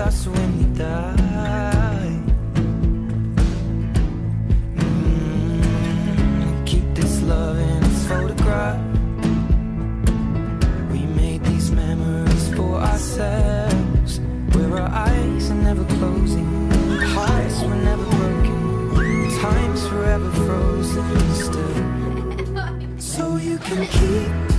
us when we die. Mm, Keep this love in photograph. We made these memories for ourselves, where our eyes are never closing, hearts were never broken, time's forever frozen still. So you can keep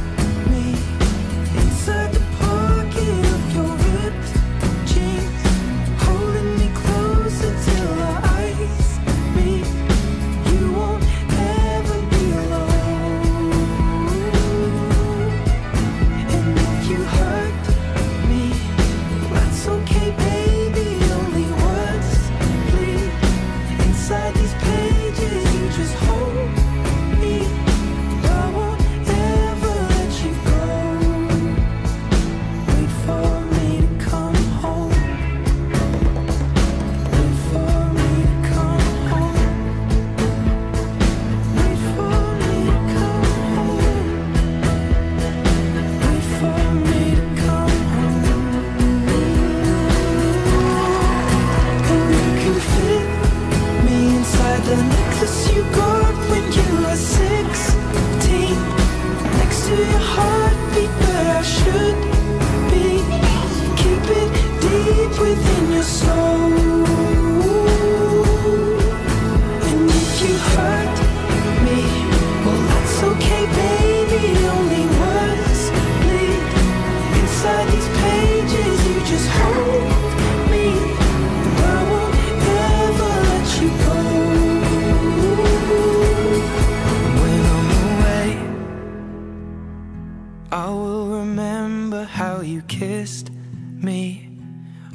pages. You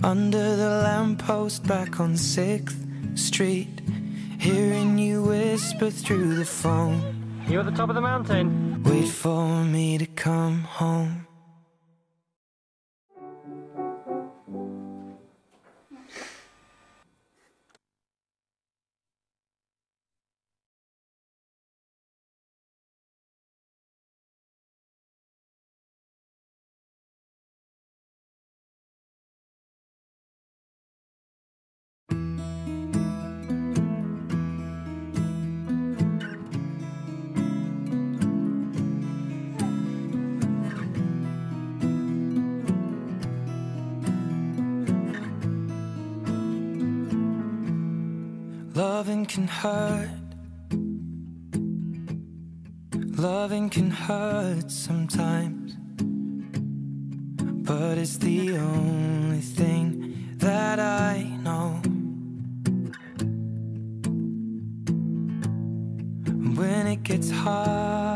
under the lamppost back on 6th Street. Hearing you whisper through the phone. You're at the top of the mountain? Wait for me to come home. Hurt. Loving can hurt sometimes. But it's the only thing that I know. When it gets hard,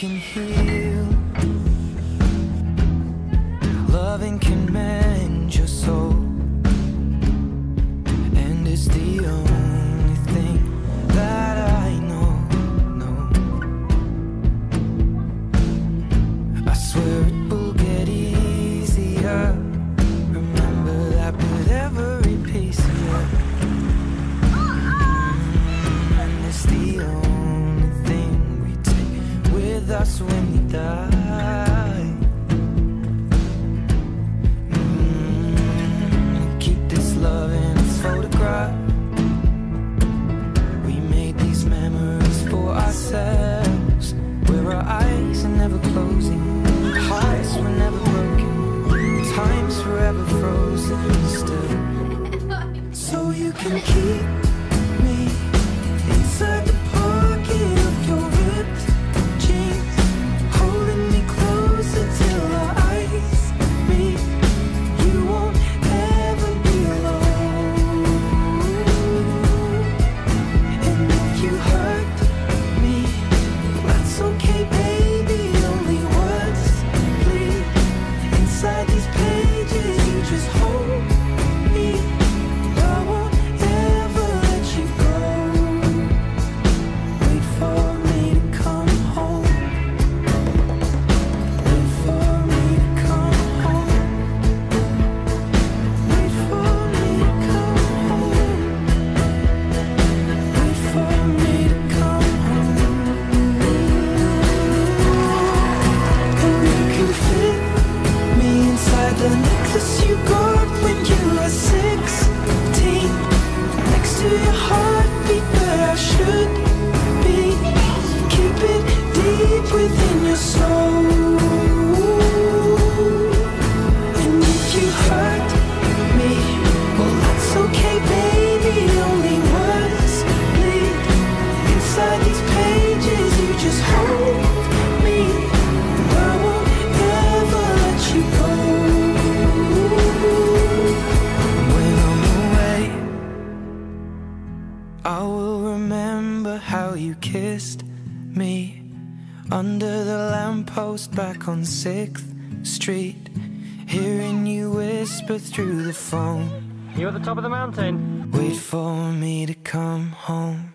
can hear keep back on 6th Street, hearing you whisper through the phone. You're at the top of the mountain. Wait for me to come home.